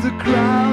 the crowd